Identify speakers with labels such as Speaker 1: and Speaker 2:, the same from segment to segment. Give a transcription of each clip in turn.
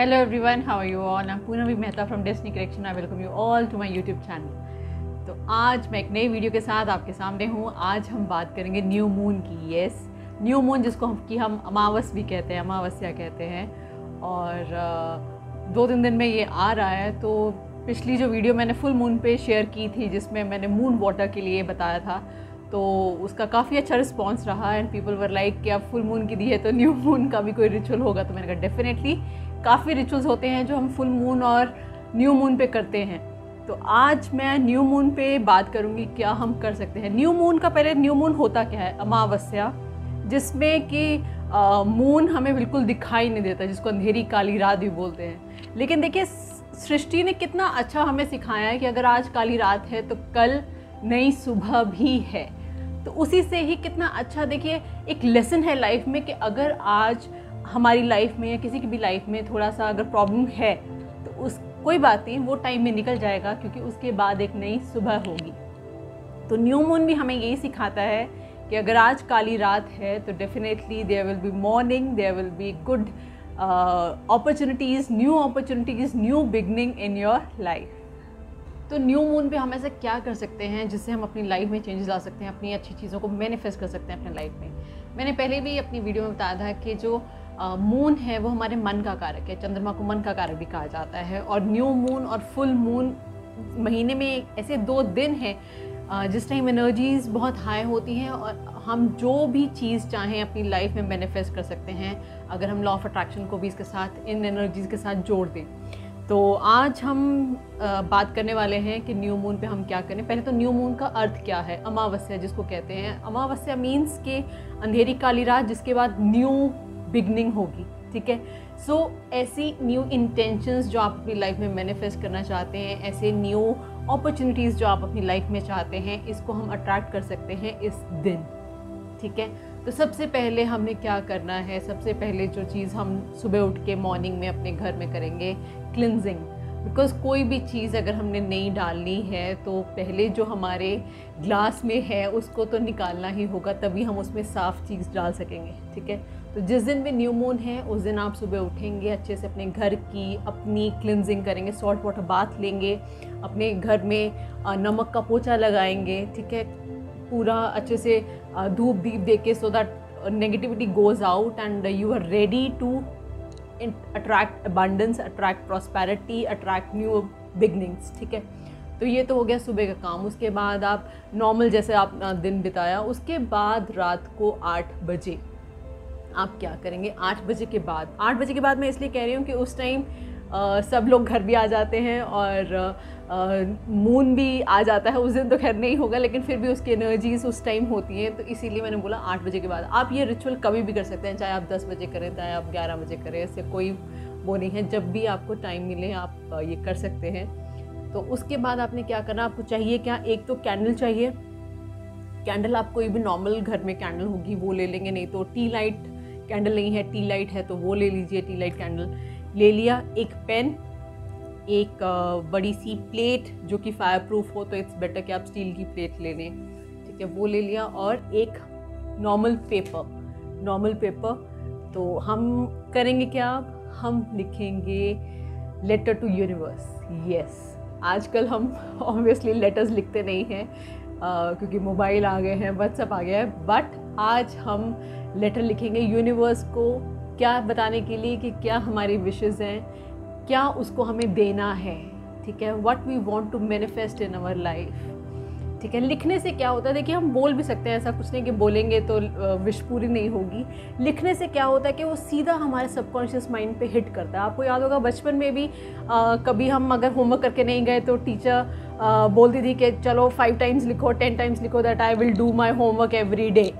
Speaker 1: Hello everyone, how are you all? I'm Poonam Mehta from Destiny Correction. I welcome you all to my YouTube channel. तो आज मैं एक नई video के साथ आपके सामने हूँ आज हम बात करेंगे न्यू मून की यस न्यू मून जिसको हम कि हम अमावस भी कहते हैं अमावस्या कहते हैं और दो तीन दिन में ये आ रहा है तो पिछली जो वीडियो मैंने फुल मून पे शेयर की थी जिसमें मैंने मून वाटर के लिए बताया था तो उसका काफ़ी अच्छा रिस्पांस रहा एंड पीपल वर लाइक कि अब फुल मून की दी है तो न्यू मून का भी कोई रिचुअल होगा तो मैंने कहा डेफिनेटली काफ़ी रिचुअल्स होते हैं जो हम फुल मून और न्यू मून पे करते हैं। तो आज मैं न्यू मून पे बात करूँगी क्या हम कर सकते हैं। न्यू मून का पहले न्यू मून होता क्या है? अमावस्या, जिसमें कि मून हमें बिल्कुल दिखाई नहीं देता, जिसको अंधेरी काली रात भी बोलते हैं। लेकिन देखिए, सृष्टि ने कितना अच्छा हमें सिखाया है कि अगर आज काली रात है तो कल नई सुबह भी है। तो उसी से ही कितना अच्छा देखिए, एक लेसन है लाइफ में कि अगर आज हमारी लाइफ में या किसी की भी लाइफ में थोड़ा सा अगर प्रॉब्लम है तो उस, कोई बात नहीं, वो टाइम में निकल जाएगा क्योंकि उसके बाद एक नई सुबह होगी। तो न्यू मून भी हमें यही सिखाता है कि अगर आज काली रात है तो definitely there will be morning there will be good opportunities new opportunities new beginning in your life तो न्यू मून पे हम ऐसा क्या कर सकते हैं जिससे हम अपनी लाइफ में चेंजेस ला सकते हैं, अपनी अच्छी चीज़ों को मैनिफेस्ट कर सकते हैं अपने लाइफ में? मैंने पहले भी अपनी वीडियो में बताया था कि जो मून है, वो हमारे मन का कारक है, चंद्रमा को मन का कारक भी कहा जाता है और न्यू मून और फुल मून महीने में ऐसे दो दिन हैं जिस टाइम एनर्जीज़ बहुत हाई होती हैं और हम जो भी चीज़ चाहें अपनी लाइफ में मैनिफेस्ट कर सकते हैं, अगर हम लॉ ऑफ़ अट्रैक्शन को भी इसके साथ, इन एनर्जीज़ के साथ जोड़ दें। तो आज हम बात करने वाले हैं कि न्यू मून पे हम क्या करें। पहले तो न्यू मून का अर्थ क्या है? अमावस्या जिसको कहते हैं। अमावस्या मीन्स के अंधेरी काली रात, जिसके बाद न्यू बिगनिंग होगी, ठीक है? सो ऐसी न्यू इंटेंशंस जो आप अपनी लाइफ में मैनिफेस्ट करना चाहते हैं, ऐसे न्यू अपॉर्चुनिटीज़ जो आप अपनी लाइफ में चाहते हैं, इसको हम अट्रैक्ट कर सकते हैं इस दिन, ठीक है? तो सबसे पहले हमने क्या करना है? सबसे पहले जो चीज़ हम सुबह उठ के मॉर्निंग में अपने घर में करेंगे क्लिनजिंग बिकॉज़ कोई भी चीज़ अगर हमने नई डालनी है तो पहले जो हमारे ग्लास में है, उसको तो निकालना ही होगा, तभी हम उसमें साफ़ चीज़ डाल सकेंगे, ठीक है? तो जिस दिन भी न्यू मून है, उस दिन आप सुबह उठेंगे, अच्छे से अपने घर की अपनी क्लिनजिंग करेंगे सॉल्ट वाटर बाथ लेंगे, अपने घर में नमक का पोचा लगाएँगे, ठीक है? पूरा अच्छे से धूप दीप दे के so that negativity goes out and you are ready to attract abundance attract prosperity attract new beginnings ठीक है? तो ये तो हो गया सुबह का काम। उसके बाद आप नॉर्मल जैसे आप दिन बिताया, उसके बाद रात को आठ बजे। आप क्या करेंगे? आठ बजे के बाद। आठ बजे के बाद मैं इसलिए कह रही हूँ कि उस टाइम सब लोग घर भी आ जाते हैं और मून भी आ जाता है, उस दिन तो खैर नहीं होगा, लेकिन फिर भी उसकी एनर्जीज उस टाइम होती हैं तो इसीलिए मैंने बोला आठ बजे के बाद। आप ये रिचुअल कभी भी कर सकते हैं, चाहे आप दस बजे करें, चाहे आप ग्यारह बजे करें इससे कोई वो नहीं है, जब भी आपको टाइम मिले, आप ये कर सकते हैं। तो उसके बाद आपने क्या करना, आपको चाहिए क्या? एक तो कैंडल चाहिए। कैंडल आप कोई भी नॉर्मल घर में कैंडल होगी, वो ले लेंगे, नहीं तो टी लाइट कैंडल नहीं है टी लाइट है तो वो ले लीजिए टी लाइट कैंडल ले लिया एक पेन एक बड़ी सी प्लेट जो कि फायर प्रूफ हो तो इट्स बेटर कि आप स्टील की प्लेट ले लें। ठीक है, वो ले लिया और एक नॉर्मल पेपर नॉर्मल पेपर तो हम करेंगे क्या हम लिखेंगे लेटर टू यूनिवर्स यस आजकल हम ऑब्वियसली लेटर्स लिखते नहीं हैं क्योंकि मोबाइल आ गए हैं व्हाट्सअप आ गया है। बट आज हम लेटर लिखेंगे यूनिवर्स को क्या बताने के लिए कि क्या हमारी विशेज़ हैं क्या उसको हमें देना है ठीक है? What we want to manifest in our life ठीक है? लिखने से क्या होता है? देखिए हम बोल भी सकते हैं ऐसा कुछ नहीं कि बोलेंगे तो विश पूरी नहीं होगी। लिखने से क्या होता है कि वो सीधा हमारे सबकॉन्शियस माइंड पे हिट करता है। आपको याद होगा बचपन में भी आ, कभी हम अगर होमवर्क करके नहीं गए तो टीचर बोलती थी कि चलो फाइव टाइम्स लिखो टेन टाइम्स लिखो that I will do my homework every day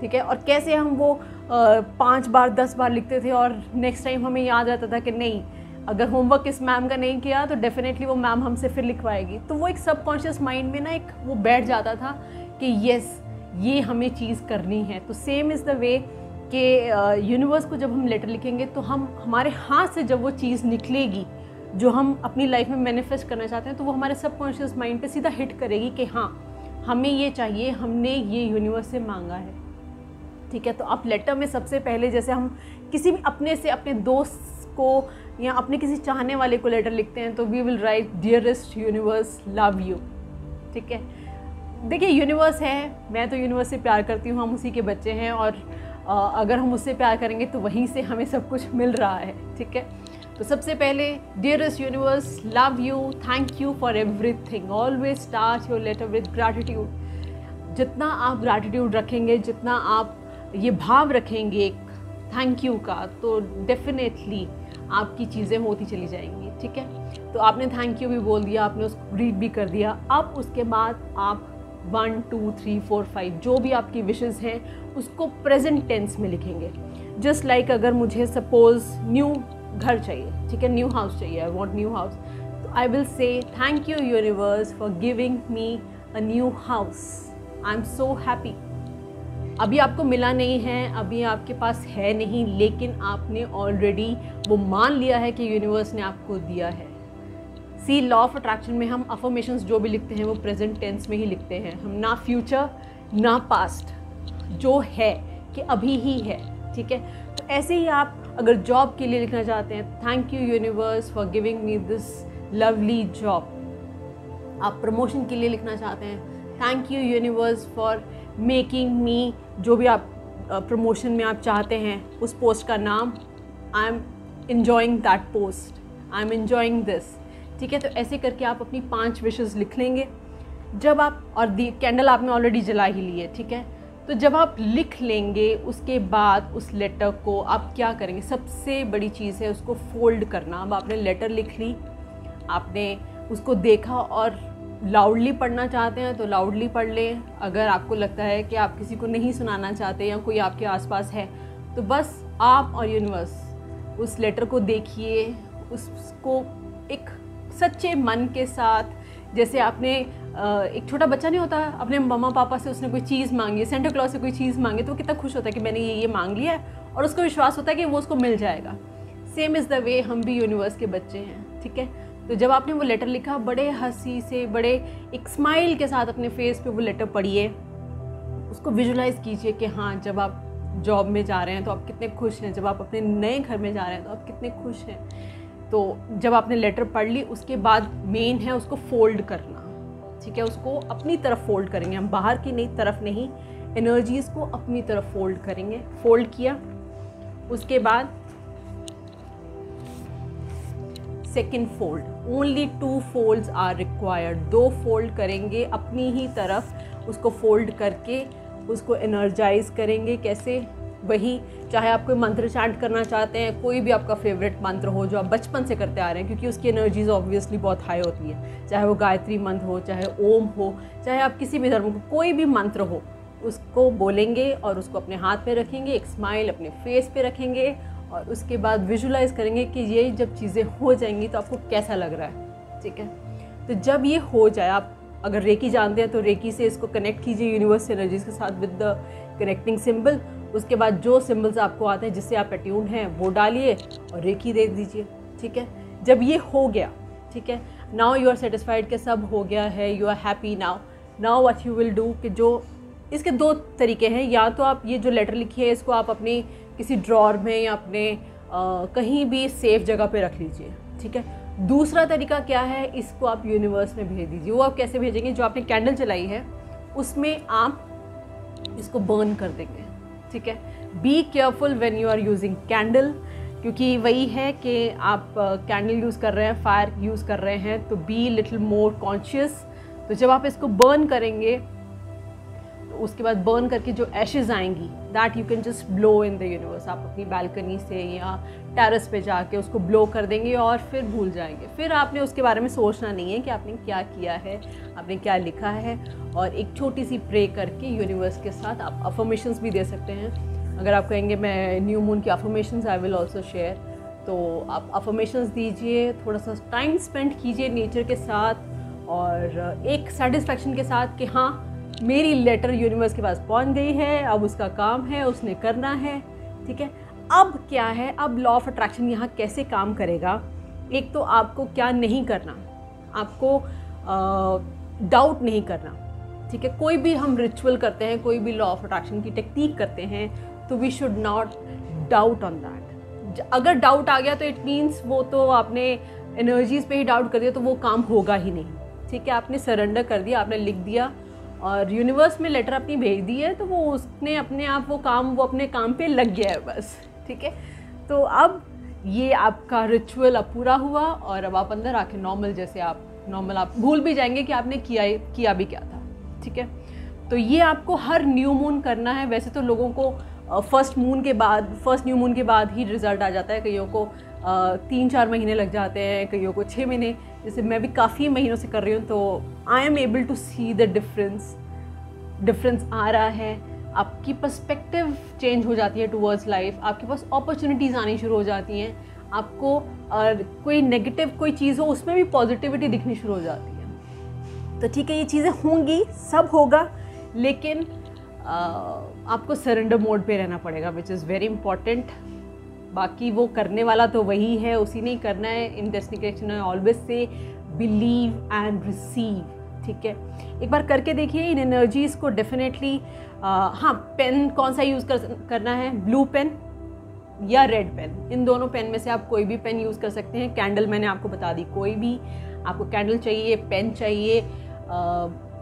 Speaker 1: ठीक है? और कैसे हम वो आ, पाँच बार दस बार लिखते थे और नेक्स्ट टाइम हमें याद रहता था कि नहीं अगर होमवर्क इस मैम का नहीं किया तो डेफिनेटली वो मैम हमसे फिर लिखवाएगी। तो वो एक सबकॉन्शियस माइंड में ना एक वो बैठ जाता था कि यस ये हमें चीज़ करनी है। तो सेम इज़ द वे कि यूनिवर्स को जब हम लेटर लिखेंगे तो हम, हमारे हाथ से जब वो चीज़ निकलेगी, जो हम अपनी लाइफ में मैनिफेस्ट करना चाहते हैं तो वो हमारे सबकॉन्शियस माइंड पे सीधा हिट करेगी कि हाँ हमें ये चाहिए, हमने ये यूनिवर्स से मांगा है। ठीक है तो आप लेटर में सबसे पहले जैसे हम किसी भी अपने से अपने दोस्त को या अपने किसी चाहने वाले को लेटर लिखते हैं तो we will write dearest universe love you ठीक है? देखिए यूनिवर्स है, मैं तो यूनिवर्स से प्यार करती हूँ, हम उसी के बच्चे हैं और अगर हम उससे प्यार करेंगे तो वहीं से हमें सब कुछ मिल रहा है। ठीक है? तो सबसे पहले dearest universe love you thank you for everything always start your letter with gratitude जितना आप ग्रैटिट्यूड रखेंगे, जितना आप ये भाव रखेंगे एक थैंक यू का तो डेफिनेटली आपकी चीज़ें होती चली जाएँगी, ठीक है? तो आपने थैंक यू भी बोल दिया, आपने उसको रीड भी कर दिया। अब उसके बाद आप one two three four five जो भी आपकी विशेज़ हैं, उसको प्रेजेंट टेंस में लिखेंगे। जस्ट लाइक like अगर मुझे सपोज़ न्यू घर चाहिए, ठीक है? न्यू हाउस चाहिए आई वॉन्ट न्यू हाउस तो I will say thank you universe for giving me a new house I am so happy अभी आपको मिला नहीं है, अभी आपके पास है नहीं, लेकिन आपने ऑलरेडी वो मान लिया है कि यूनिवर्स ने आपको दिया है। सी लॉ ऑफ़ अट्रैक्शन में हम अफर्मेशंस जो भी लिखते हैं, वो प्रेजेंट टेंस में ही लिखते हैं। हम ना फ्यूचर ना पास्ट जो है कि अभी ही है, ठीक है? तो ऐसे ही आप अगर जॉब के लिए लिखना चाहते हैं thank you universe for giving me this lovely job आप प्रमोशन के लिए लिखना चाहते हैं thank you universe for making me जो भी आप प्रमोशन uh, में आप चाहते हैं उस पोस्ट का नाम I am enjoying that post I am enjoying this ठीक है तो ऐसे करके आप अपनी पाँच विशेज़ लिख लेंगे। जब आप और दी कैंडल आपने ऑलरेडी जला ही ली है ठीक है? तो जब आप लिख लेंगे उसके बाद उस लेटर को आप क्या करेंगे? सबसे बड़ी चीज़ है उसको फोल्ड करना। अब आपने लेटर लिख ली आपने उसको देखा और लाउडली पढ़ना चाहते हैं तो लाउडली पढ़ लें। अगर आपको लगता है कि आप किसी को नहीं सुनाना चाहते या कोई आपके आसपास है तो बस आप और यूनिवर्स उस लेटर को देखिए, उसको एक सच्चे मन के साथ, जैसे आपने एक छोटा बच्चा नहीं होता, अपने मम्मा पापा से उसने कोई चीज़ मांगी है सेंटर क्लॉज से कोई चीज़ मांगी तो वो कितना खुश होता है कि मैंने ये ये मांग लिया है, और उसको विश्वास होता है कि वो उसको मिल जाएगा। सेम इज़ द वे हम भी यूनिवर्स के बच्चे हैं, ठीक है? तो जब आपने वो लेटर लिखा, बड़े हँसी से, बड़े एक स्माइल के साथ अपने फेस पे वो लेटर पढ़िए, उसको विजुलाइज कीजिए कि हाँ जब आप जॉब में जा रहे हैं तो आप कितने खुश हैं, जब आप अपने नए घर में जा रहे हैं तो आप कितने खुश हैं। तो जब आपने लेटर पढ़ ली, उसके बाद मेन है उसको फोल्ड करना, ठीक है? उसको अपनी तरफ़ फोल्ड करेंगे, हम बाहर की नहीं, तरफ़ नहीं एनर्जीज़ को अपनी तरफ़ फोल्ड करेंगे। फोल्ड किया, उसके बाद second fold only two folds are required दो फोल्ड करेंगे अपनी ही तरफ़, उसको फोल्ड करके, उसको एनर्जाइज करेंगे। कैसे? वही, चाहे आप कोई मंत्र चांट करना चाहते हैं, कोई भी आपका फेवरेट मंत्र हो, जो आप बचपन से करते आ रहे हैं, क्योंकि उसकी एनर्जीज ऑब्वियसली बहुत हाई होती है। चाहे वो गायत्री मंत्र हो, चाहे ओम हो, चाहे आप किसी भी धर्म को, कोई भी मंत्र हो, उसको बोलेंगे और उसको अपने हाथ पे रखेंगे, एक स्माइल अपने फेस पे रखेंगे और उसके बाद विजुलाइज करेंगे कि ये जब चीज़ें हो जाएँगी तो आपको कैसा लग रहा है। ठीक है? तो जब ये हो जाए, आप अगर रेकी जानते हैं तो रेकी से इसको कनेक्ट कीजिए यूनिवर्स एनर्जीज के साथ विद द कनेक्टिंग सिंबल उसके बाद जो सिम्बल्स आपको आते हैं, जिससे आप अट्यून हैं, वो डालिए और रेकी दे दीजिए। ठीक है? जब ये हो गया, ठीक है? नाउ यू आर सेटिस्फाइड के सब हो गया है you are happy now now what you will do कि जो, इसके दो तरीके हैं। या तो आप ये जो लेटर लिखी है, इसको आप अपनी किसी ड्रॉर में या अपने आ, कहीं भी सेफ़ जगह पे रख लीजिए ठीक है? दूसरा तरीका क्या है? इसको आप यूनिवर्स में भेज दीजिए। वो आप कैसे भेजेंगे? जो आपने कैंडल चलाई है उसमें आप इसको बर्न कर देंगे ठीक है? Be careful when you are using candle क्योंकि वही है कि आप कैंडल यूज़ कर रहे हैं फायर यूज़ कर रहे हैं तो बी लिटिल मोर कॉन्शियस तो जब आप इसको बर्न करेंगे उसके बाद बर्न करके जो एशेज आएँगी that you can just blow in the universe आप अपनी बैल्कनी से या टेरेस पे जाके उसको ब्लो कर देंगे और फिर भूल जाएँगे। फिर आपने उसके बारे में सोचना नहीं है कि आपने क्या किया है, आपने क्या लिखा है और एक छोटी सी प्रे करके यूनिवर्स के साथ आप अफर्मेशंस भी दे सकते हैं। अगर आप कहेंगे, मैं न्यू मून की affirmations I will also share तो आप अफर्मेशंस दीजिए थोड़ा सा टाइम स्पेंड कीजिए नेचर के साथ और एक सेटिस्फेक्शन के साथ कि हाँ मेरी लेटर यूनिवर्स के पास पहुँच गई है, अब उसका काम है, उसने करना है, ठीक है? अब क्या है? अब लॉ ऑफ़ अट्रैक्शन यहाँ कैसे काम करेगा? एक तो आपको क्या नहीं करना? आपको डाउट नहीं करना, ठीक है? कोई भी हम रिचुअल करते हैं, कोई भी लॉ ऑफ़ अट्रैक्शन की टेक्निक करते हैं तो we should not doubt on that
Speaker 2: अगर डाउट आ गया तो इट मीन्स वो तो आपने एनर्जीज पे ही डाउट कर दिया तो वो काम होगा ही नहीं, ठीक है? आपने सरेंडर कर दिया, आपने लिख दिया और यूनिवर्स में लेटर अपनी भेज दी है तो वो उसने अपने आप, वो काम, वो अपने काम पे लग गया है बस, ठीक है? तो अब ये आपका रिचुअल अब पूरा हुआ और अब आप अंदर आके नॉर्मल जैसे आप नॉर्मल आप भूल भी जाएँगे कि आपने किया किया भी क्या था, ठीक है? तो ये आपको हर न्यू मून करना है। वैसे तो लोगों को फ़र्स्ट मून के बाद फ़र्स्ट न्यू मून के बाद ही रिज़ल्ट आ जाता है। कईयों को तीन चार महीने लग जाते हैं, कईयों को छः महीने। जैसे मैं भी काफ़ी महीनों से कर रही हूँ तो I am able to see the difference difference आ रहा है। आपकी पर्सपेक्टिव चेंज हो जाती है टूवर्ड्स लाइफ आपके पास अपॉर्चुनिटीज़ आनी शुरू हो जाती हैं। आपको और कोई नेगेटिव कोई चीज़ हो, उसमें भी पॉजिटिविटी दिखनी शुरू हो जाती है। तो ठीक है, ये चीज़ें होंगी, सब होगा, लेकिन आपको सरेंडर मोड पे रहना पड़ेगा विच इज़ वेरी इंपॉर्टेंट बाकी वो करने वाला तो वही है, उसी ने करना है. इन डेस्टिनेशन ऑलवेज से बिलीव एंड रिसीव ठीक है? एक बार करके देखिए, इन एनर्जीज़ को डेफिनेटली हाँ पेन कौन सा यूज़ कर, करना है? ब्लू पेन या रेड पेन इन दोनों पेन में से आप कोई भी पेन यूज़ कर सकते हैं. कैंडल मैंने आपको बता दी, कोई भी आपको कैंडल चाहिए पेन चाहिए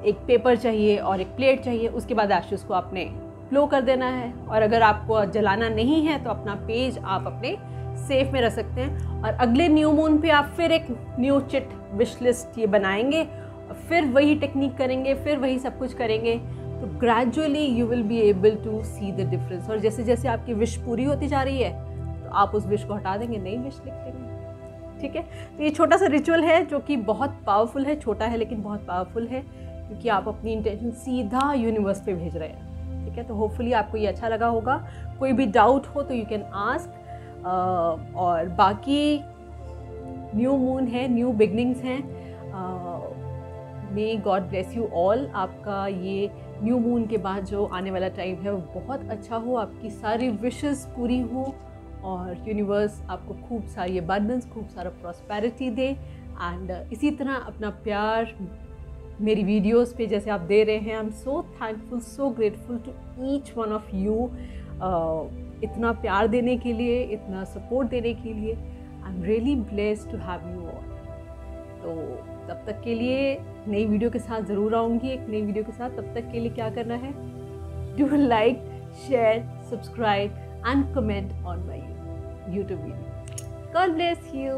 Speaker 2: एक पेपर चाहिए और एक प्लेट चाहिए, उसके बाद एशेज़ को आपने फ्लो कर देना है। और अगर आपको जलाना नहीं है तो अपना पेज आप अपने सेफ़ में रख सकते हैं। और अगले न्यू मून पे आप फिर एक न्यू चिट विश लिस्ट ये बनाएँगे फिर वही टेक्निक करेंगे, फिर वही सब कुछ करेंगे। तो gradually you will be able to see the difference और जैसे जैसे आपकी विश पूरी होती जा रही है तो आप उस विश को हटा देंगे, नई विश लिख देंगे। ठीक है? तो ये छोटा सा रिचुअल है, जो कि बहुत पावरफुल है, छोटा है, लेकिन बहुत पावरफुल है। क्योंकि आप अपनी इंटेंशन सीधा यूनिवर्स पे भेज रहे हैं, ठीक है? तो होपफुली आपको ये अच्छा लगा होगा। कोई भी डाउट हो तो यू कैन आस्क और बाकी न्यू मून है न्यू बिगनिंग्स हैं may God bless you all आपका ये न्यू मून के बाद जो आने वाला टाइम है, वो बहुत अच्छा हो। आपकी सारी विशेस पूरी हो और यूनिवर्स आपको खूब सारी अबंडेंस खूब सारा प्रॉस्पेरिटी दे। एंड इसी तरह अपना प्यार मेरी वीडियोस पे जैसे आप दे रहे हैं I am so thankful so grateful to each one of you इतना प्यार देने के लिए, इतना सपोर्ट देने के लिए I am really blessed to have you all तो तब तक के लिए नई वीडियो के साथ ज़रूर आऊँगी, एक नई वीडियो के साथ। तब तक के लिए क्या करना है? Do like share subscribe and comment on my YouTube video God bless you